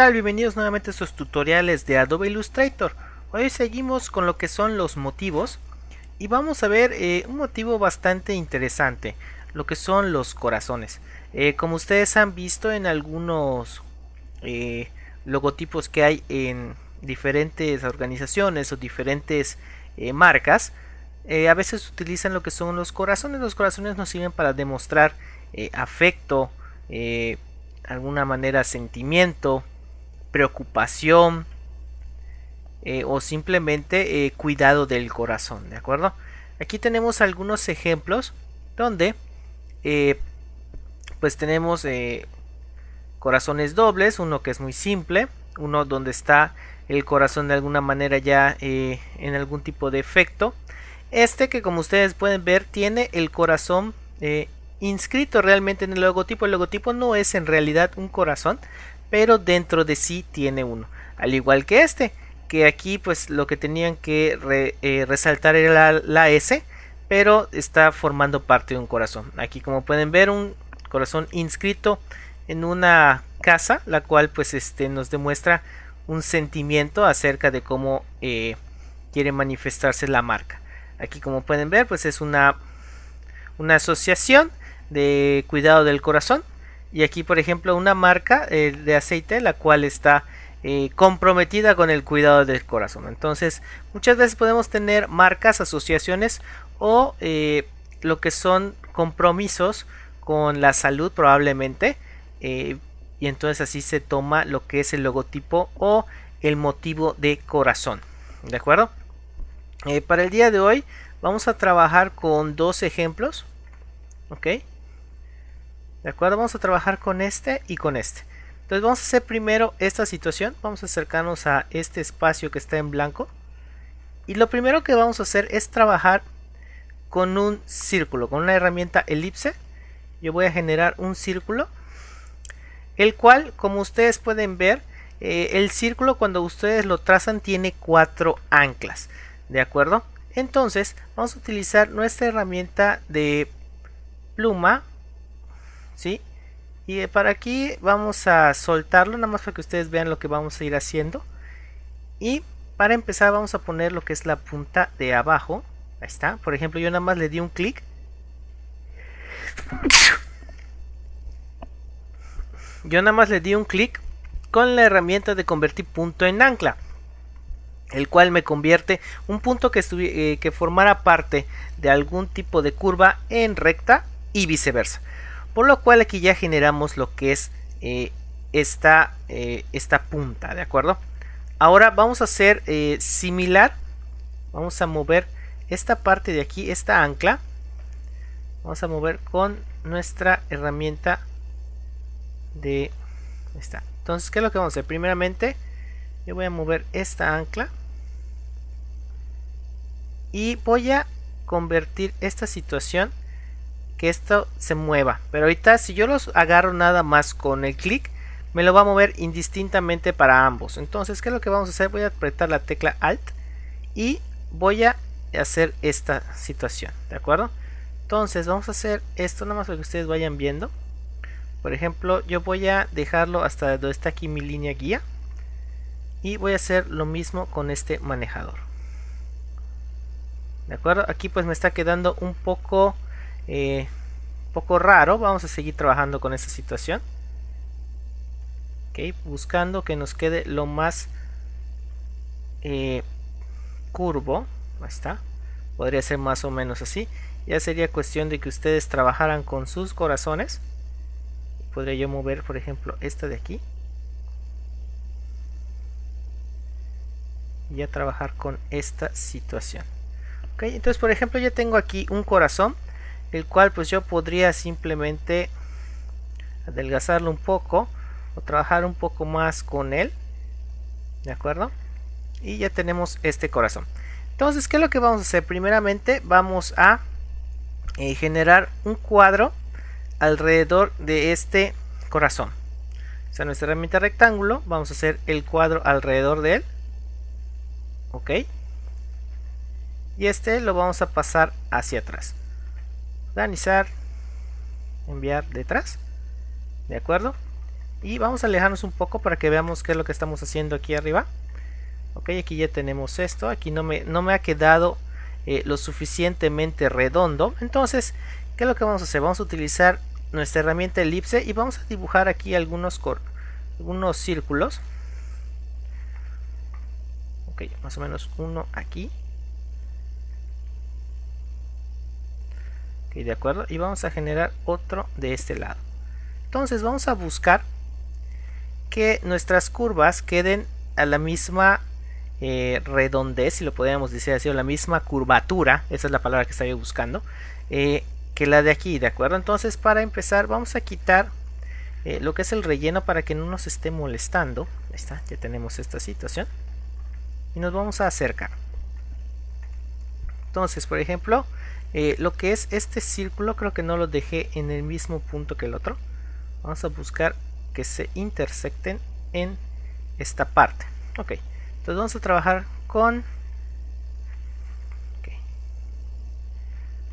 tal? Bienvenidos nuevamente a estos tutoriales de Adobe Illustrator. Hoy seguimos con lo que son los motivos y vamos a ver eh, un motivo bastante interesante, lo que son los corazones. Eh, como ustedes han visto en algunos eh, logotipos que hay en diferentes organizaciones o diferentes marcas, a veces utilizan lo que son los corazones. Los corazones nos sirven para demostrar afecto, alguna manera sentimiento, preocupación eh, o simplemente eh, cuidado del corazón, ¿de acuerdo? Aquí tenemos algunos ejemplos donde eh, pues tenemos corazones dobles, uno que es muy simple, uno donde está el corazón de alguna manera ya en algún tipo de efecto. Este que como ustedes pueden ver tiene el corazón inscrito realmente en el logotipo. El logotipo no es en realidad un corazón, pero dentro de sí tiene uno. Al igual que este, que aquí pues lo que tenían que eh, resaltar era la, S, pero está formando parte de un corazón. Aquí como pueden ver un corazón inscrito en una casa, la cual pues este nos demuestra un sentimiento acerca de cómo eh, quiere manifestarse la marca. Aquí como pueden ver pues es una, una asociación de cuidado del corazón. Y aquí, por ejemplo, una marca eh, de aceite, la cual está eh, comprometida con el cuidado del corazón. Entonces, muchas veces podemos tener marcas, asociaciones o eh, lo que son compromisos con la salud probablemente. y entonces así se toma lo que es el logotipo o el motivo de corazón. ¿De acuerdo? para el día de hoy vamos a trabajar con dos ejemplos. ¿Ok? ¿De acuerdo? Vamos a trabajar con este y con este. Entonces vamos a hacer primero esta situación. Vamos a acercarnos a este espacio que está en blanco. Y lo primero que vamos a hacer es trabajar con un círculo, con una herramienta elipse. Yo voy a generar un círculo. El cual, como ustedes pueden ver, eh, el círculo cuando ustedes lo trazan tiene cuatro anclas. ¿De acuerdo? Entonces vamos a utilizar nuestra herramienta de pluma ¿sí? Y para aquí vamos a soltarlo, nada más para que ustedes vean lo que vamos a ir haciendo. Y para empezar vamos a poner lo que es la punta de abajo. Ahí está. Por ejemplo, yo nada más le di un clic. Yo nada más le di un clic con la herramienta de convertir punto en ancla. El cual me convierte un punto que, eh, que formara parte de algún tipo de curva en recta y viceversa. Por lo cual aquí ya generamos lo que es eh, esta, eh, esta punta, ¿de acuerdo? Ahora vamos a hacer eh, similar. Vamos a mover esta parte de aquí, esta ancla. Vamos a mover con nuestra herramienta de esta. Entonces, ¿qué es lo que vamos a hacer? Primeramente, yo voy a mover esta ancla. Y voy a convertir esta situación que esto se mueva. Pero ahorita si yo los agarro nada más con el clic, me lo va a mover indistintamente para ambos. Entonces, ¿qué es lo que vamos a hacer? Voy a apretar la tecla Alt y voy a hacer esta situación, ¿de acuerdo? Entonces, vamos a hacer esto nada más para que ustedes vayan viendo. Por ejemplo, yo voy a dejarlo hasta donde está aquí mi línea guía. Y voy a hacer lo mismo con este manejador. ¿De acuerdo? Aquí pues me está quedando un poco eh, poco raro. Vamos a seguir trabajando con esta situación. Ok, buscando que nos quede lo más eh, curvo. Ahí está. Podría ser más o menos así. Ya sería cuestión de que ustedes trabajaran con sus corazones. Podría yo mover, por ejemplo, esta de aquí. Y ya trabajar con esta situación. Ok, entonces por ejemplo ya tengo aquí un corazón el cual pues yo podría simplemente adelgazarlo un poco o trabajar un poco más con él de acuerdo y ya tenemos este corazón. Entonces qué es lo que vamos a hacer primeramente vamos a eh, generar un cuadro alrededor de este corazón. O sea nuestra herramienta rectángulo vamos a hacer el cuadro alrededor de él ok y este lo vamos a pasar hacia atrás organizar enviar detrás de acuerdo y vamos a alejarnos un poco para que veamos qué es lo que estamos haciendo aquí arriba. Ok aquí ya tenemos esto aquí no me, no me ha quedado eh, lo suficientemente redondo. Entonces qué es lo que vamos a hacer vamos a utilizar nuestra herramienta elipse y vamos a dibujar aquí algunos algunos círculos. Ok más o menos uno aquí de acuerdo y vamos a generar otro de este lado entonces vamos a buscar que nuestras curvas queden a la misma eh, redondez, si lo podríamos decir así, o la misma curvatura, esa es la palabra que estaba buscando, eh, que la de aquí, ¿de acuerdo? Entonces para empezar vamos a quitar eh, lo que es el relleno para que no nos esté molestando. Ahí está, ya tenemos esta situación. Y nos vamos a acercar. Entonces, por ejemplo, lo que es este círculo creo que no lo dejé en el mismo punto que el otro. Vamos a buscar que se intersecten en esta parte. Ok, entonces vamos a trabajar con,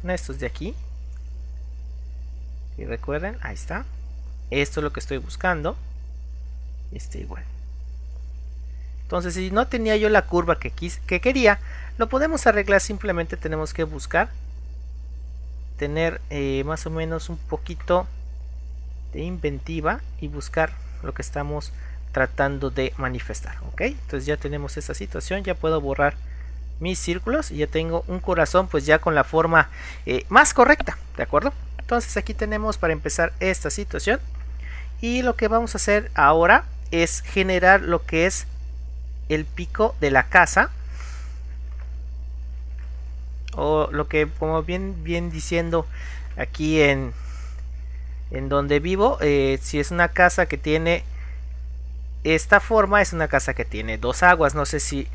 con estos de aquí. Y recuerden, ahí está. Esto es lo que estoy buscando. Este igual. Entonces, si no tenía yo la curva que, que quería, lo podemos arreglar. Simplemente tenemos que buscar tener eh, más o menos un poquito de inventiva y buscar lo que estamos tratando de manifestar ok entonces ya tenemos esta situación ya puedo borrar mis círculos y ya tengo un corazón pues ya con la forma eh, más correcta de acuerdo entonces aquí tenemos para empezar esta situación y lo que vamos a hacer ahora es generar lo que es el pico de la casa o lo que como bien bien diciendo aquí en en donde vivo, eh, si es una casa que tiene esta forma, es una casa que tiene dos aguas. No sé si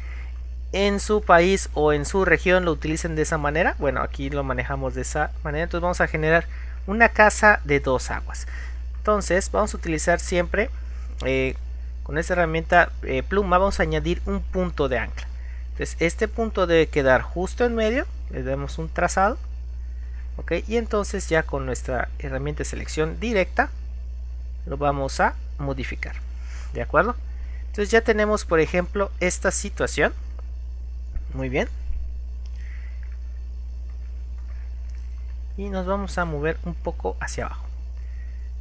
en su país o en su región lo utilicen de esa manera. Bueno, aquí lo manejamos de esa manera. Entonces vamos a generar una casa de dos aguas. Entonces vamos a utilizar siempre eh, con esta herramienta eh, pluma, vamos a añadir un punto de ancla. Entonces este punto debe quedar justo en medio. Le damos un trazado ok y entonces ya con nuestra herramienta de selección directa lo vamos a modificar de acuerdo entonces ya tenemos por ejemplo esta situación muy bien y nos vamos a mover un poco hacia abajo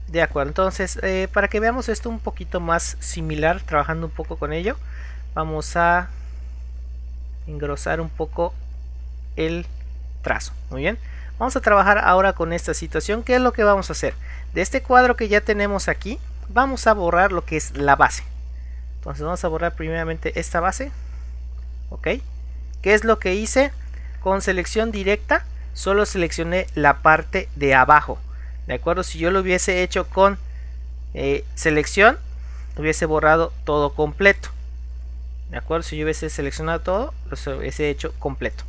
de acuerdo entonces eh, para que veamos esto un poquito más similar trabajando un poco con ello vamos a engrosar un poco el trazo muy bien Vamos a trabajar ahora con esta situación. ¿Qué es lo que vamos a hacer? De este cuadro que ya tenemos aquí, vamos a borrar lo que es la base. Entonces vamos a borrar primeramente esta base. ¿Ok? ¿Qué es lo que hice? Con selección directa, solo seleccioné la parte de abajo. ¿De acuerdo? Si yo lo hubiese hecho con eh, selección, hubiese borrado todo completo. ¿De acuerdo? Si yo hubiese seleccionado todo, lo hubiese hecho completo.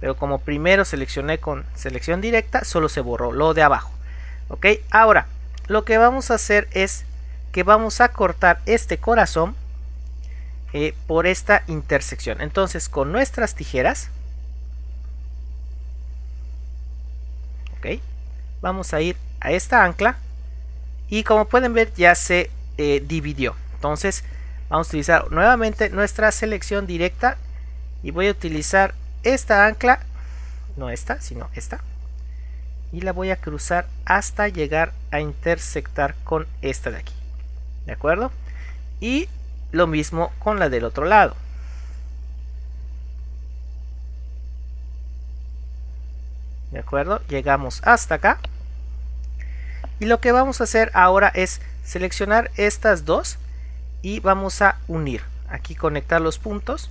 Pero como primero seleccioné con selección directa solo se borró lo de abajo. Ok ahora lo que vamos a hacer es que vamos a cortar este corazón eh, por esta intersección. Entonces con nuestras tijeras ok vamos a ir a esta ancla y como pueden ver ya se eh, dividió. Entonces vamos a utilizar nuevamente nuestra selección directa y voy a utilizar esta ancla, no esta, sino esta, y la voy a cruzar hasta llegar a intersectar con esta de aquí. ¿De acuerdo? Y lo mismo con la del otro lado. ¿De acuerdo? Llegamos hasta acá. Y lo que vamos a hacer ahora es seleccionar estas dos y vamos a unir. Aquí conectar los puntos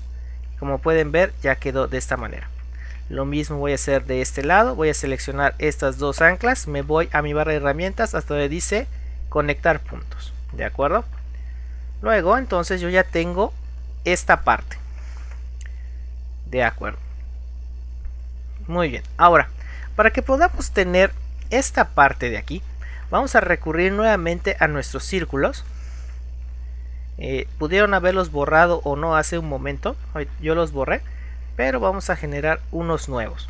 como pueden ver ya quedó de esta manera lo mismo voy a hacer de este lado voy a seleccionar estas dos anclas me voy a mi barra de herramientas hasta donde dice conectar puntos de acuerdo luego entonces yo ya tengo esta parte de acuerdo muy bien ahora para que podamos tener esta parte de aquí vamos a recurrir nuevamente a nuestros círculos eh, pudieron haberlos borrado o no hace un momento yo los borré pero vamos a generar unos nuevos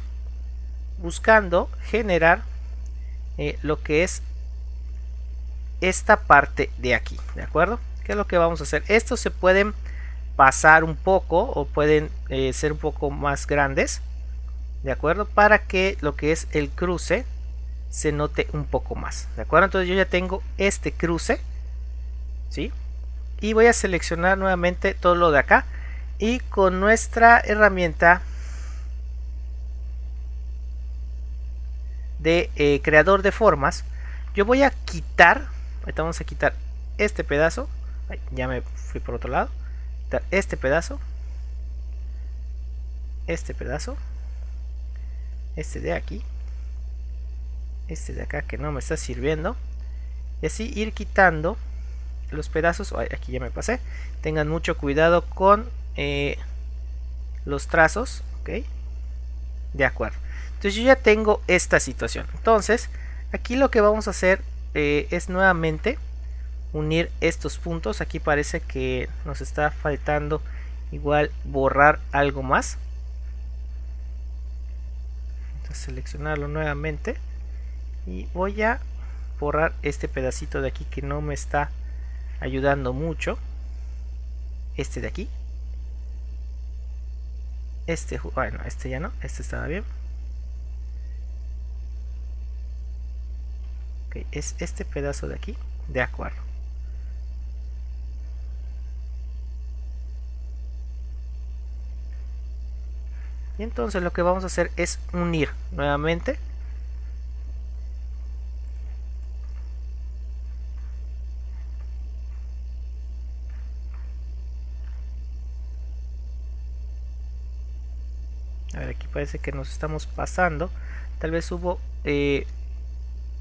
buscando generar eh, lo que es esta parte de aquí, ¿de acuerdo? ¿Qué es lo que vamos a hacer? Estos se pueden pasar un poco o pueden eh, ser un poco más grandes, ¿de acuerdo? Para que lo que es el cruce se note un poco más, ¿de acuerdo? Entonces yo ya tengo este cruce, ¿sí? Y voy a seleccionar nuevamente todo lo de acá. Y con nuestra herramienta de eh, creador de formas yo voy a quitar ahorita vamos a quitar este pedazo. Ya me fui por otro lado. Quitar este pedazo. Este pedazo. Este de aquí. Este de acá que no me está sirviendo. Y así ir quitando los pedazos aquí ya me pasé. Tengan mucho cuidado con eh, los trazos ok. De acuerdo. Entonces yo ya tengo esta situación. Entonces aquí lo que vamos a hacer eh, es nuevamente unir estos puntos. Aquí parece que nos está faltando igual borrar algo más. Entonces seleccionarlo nuevamente. Y voy a borrar este pedacito de aquí que no me está ayudando mucho. Este de aquí. Este bueno este ya no este estaba bien. Es este pedazo de aquí de acuerdo. Y entonces lo que vamos a hacer es unir nuevamente parece que nos estamos pasando. Tal vez hubo eh,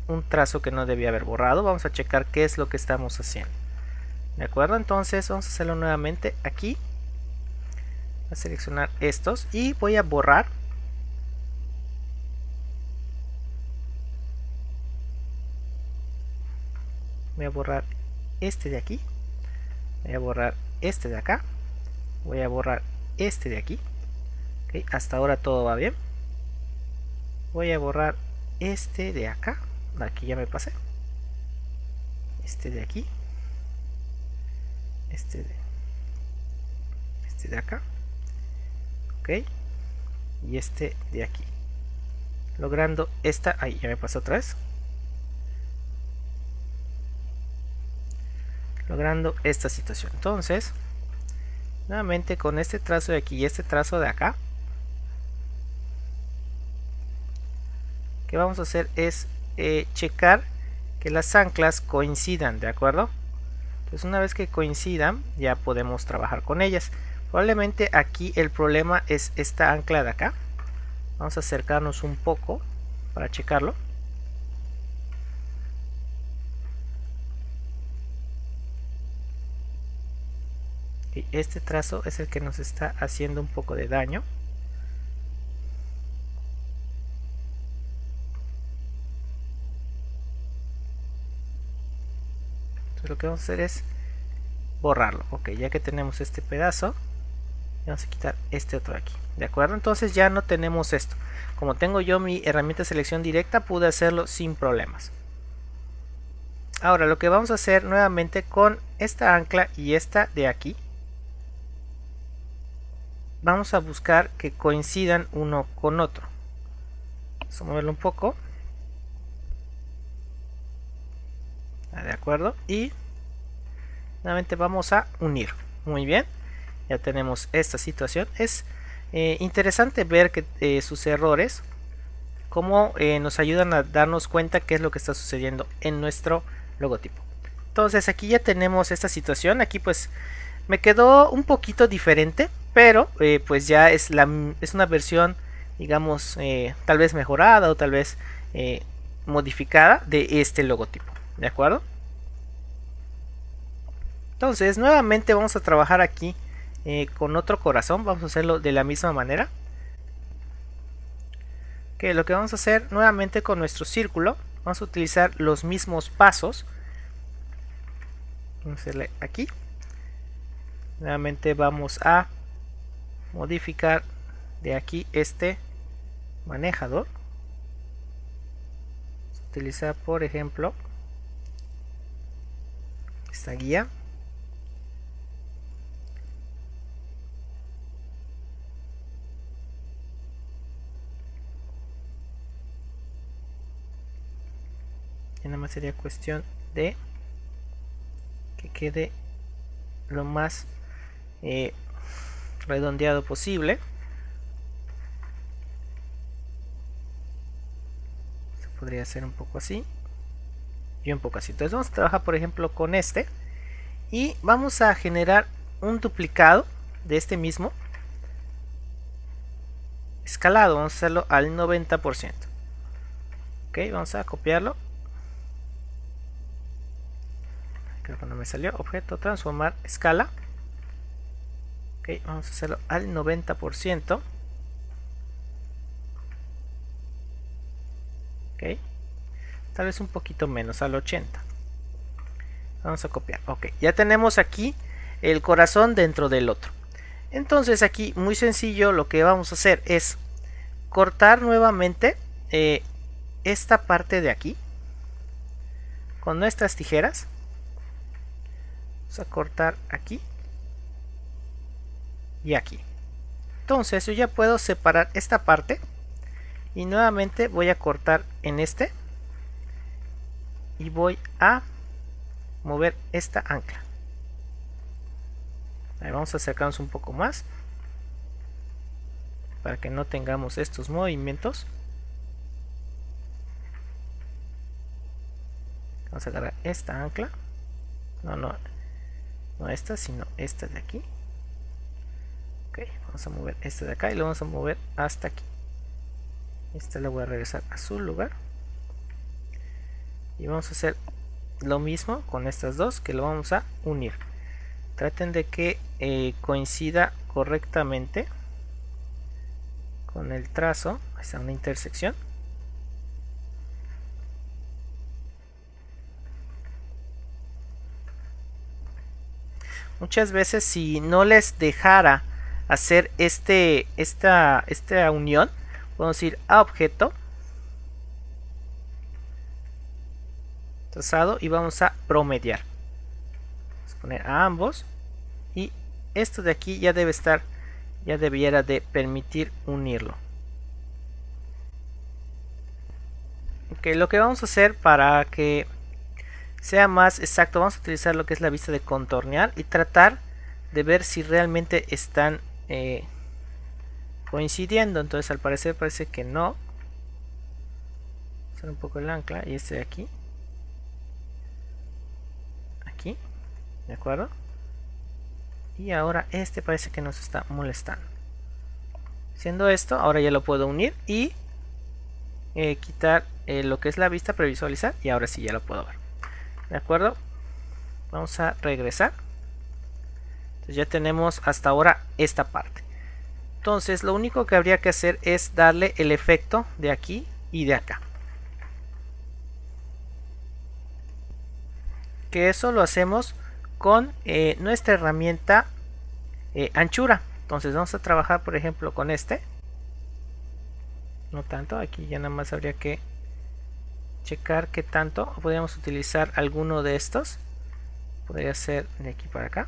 un trazo que no debía haber borrado. Vamos a checar qué es lo que estamos haciendo. De acuerdo entonces vamos a hacerlo nuevamente aquí. A seleccionar estos y voy a borrar. Voy a borrar este de aquí. Voy a borrar este de acá. Voy a borrar este de aquí hasta ahora todo va bien. Voy a borrar este de acá aquí ya me pasé. Este de aquí. Este de este de acá. Ok. Y este de aquí. Logrando esta ahí ya me pasó otra vez. Logrando esta situación. Entonces nuevamente con este trazo de aquí y este trazo de acá que vamos a hacer es eh, checar que las anclas coincidan, ¿de acuerdo? Entonces una vez que coincidan ya podemos trabajar con ellas. Probablemente aquí el problema es esta ancla de acá. Vamos a acercarnos un poco para checarlo. Y este trazo es el que nos está haciendo un poco de daño. Lo que vamos a hacer es borrarlo. Ok ya que tenemos este pedazo vamos a quitar este otro de aquí de acuerdo entonces ya no tenemos esto. Como tengo yo mi herramienta de selección directa pude hacerlo sin problemas. Ahora lo que vamos a hacer nuevamente con esta ancla y esta de aquí vamos a buscar que coincidan uno con otro. Vamos a moverlo un poco. De acuerdo y nuevamente vamos a unir. Muy bien. Ya tenemos esta situación. Es eh, interesante ver que eh, sus errores como eh, nos ayudan a darnos cuenta qué es lo que está sucediendo en nuestro logotipo. Entonces aquí ya tenemos esta situación. Aquí pues me quedó un poquito diferente pero pues ya es la es una versión digamos tal vez mejorada o tal vez modificada de este logotipo. De acuerdo entonces, nuevamente vamos a trabajar aquí eh, con otro corazón. Vamos a hacerlo de la misma manera. Que lo que vamos a hacer nuevamente con nuestro círculo, vamos a utilizar los mismos pasos. Vamos a hacerle aquí. Nuevamente vamos a modificar de aquí este manejador. Utilizar por ejemplo esta guía sería cuestión de que quede lo más eh, redondeado posible. Se podría hacer un poco así y un poco así. Entonces vamos a trabajar por ejemplo con este y vamos a generar un duplicado de este mismo escalado. Vamos a hacerlo al 90% ok vamos a copiarlo creo no me salió objeto transformar escala. Ok vamos a hacerlo al 90% ok tal vez un poquito menos al 80 vamos a copiar ok ya tenemos aquí el corazón dentro del otro. Entonces aquí muy sencillo lo que vamos a hacer es cortar nuevamente eh, esta parte de aquí con nuestras tijeras vamos a cortar aquí y aquí. Entonces yo ya puedo separar esta parte y nuevamente voy a cortar en este y voy a mover esta ancla. Ahí vamos a acercarnos un poco más para que no tengamos estos movimientos. Vamos a agarrar esta ancla. No, no, no esta sino esta de aquí. Ok, vamos a mover esta de acá y lo vamos a mover hasta aquí. Esta la voy a regresar a su lugar. Y vamos a hacer lo mismo con estas dos que lo vamos a unir. Traten de que eh, coincida correctamente con el trazo está una intersección muchas veces si no les dejara hacer este esta esta unión podemos ir a objeto trazado y vamos a promediar. Vamos a poner a ambos y esto de aquí ya debe estar ya debiera de permitir unirlo. Ok lo que vamos a hacer para que sea más exacto vamos a utilizar lo que es la vista de contornear y tratar de ver si realmente están eh, coincidiendo entonces al parecer parece que no hacer un poco el ancla y este de aquí ¿de acuerdo? Y ahora este parece que nos está molestando. Siendo esto, ahora ya lo puedo unir y eh, quitar eh, lo que es la vista previsualizar y ahora sí ya lo puedo ver. ¿De acuerdo? Vamos a regresar. Ya tenemos hasta ahora esta parte. Entonces lo único que habría que hacer es darle el efecto de aquí y de acá. Que eso lo hacemos con eh, nuestra herramienta eh, anchura entonces vamos a trabajar por ejemplo con este no tanto aquí ya nada más habría que checar qué tanto. Podríamos utilizar alguno de estos. Podría ser de aquí para acá.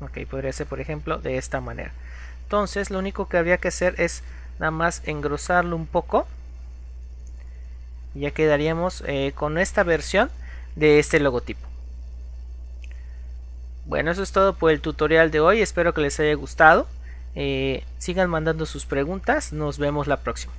Ok podría ser por ejemplo de esta manera. Entonces lo único que habría que hacer es nada más engrosarlo un poco. Ya quedaríamos eh, con esta versión de este logotipo. Bueno eso es todo por el tutorial de hoy. Espero que les haya gustado eh, sigan mandando sus preguntas. Nos vemos la próxima